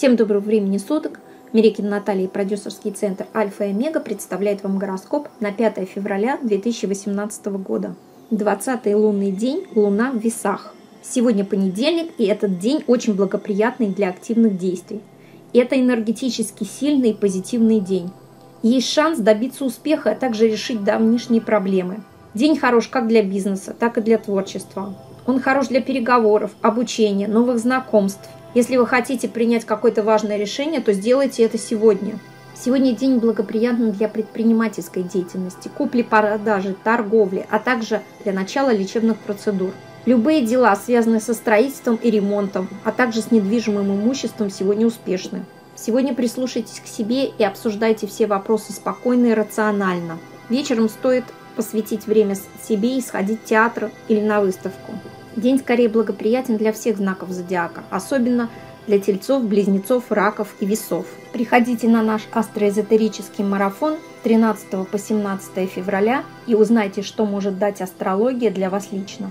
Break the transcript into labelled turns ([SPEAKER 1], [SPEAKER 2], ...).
[SPEAKER 1] Всем доброго времени суток. Мерекин Наталья и продюсерский центр Альфа и Омега представляет вам гороскоп на 5 февраля 2018 года. 20 лунный день, луна в весах. Сегодня понедельник, и этот день очень благоприятный для активных действий. Это энергетически сильный и позитивный день. Есть шанс добиться успеха, а также решить давнишние проблемы. День хорош как для бизнеса, так и для творчества. Он хорош для переговоров, обучения, новых знакомств, если вы хотите принять какое-то важное решение, то сделайте это сегодня. Сегодня день благоприятный для предпринимательской деятельности, купли-продажи, торговли, а также для начала лечебных процедур. Любые дела, связанные со строительством и ремонтом, а также с недвижимым имуществом, сегодня успешны. Сегодня прислушайтесь к себе и обсуждайте все вопросы спокойно и рационально. Вечером стоит посвятить время себе и сходить в театр или на выставку. День скорее благоприятен для всех знаков зодиака, особенно для тельцов, близнецов, раков и весов. Приходите на наш астроэзотерический марафон 13 по 17 февраля и узнайте, что может дать астрология для вас лично.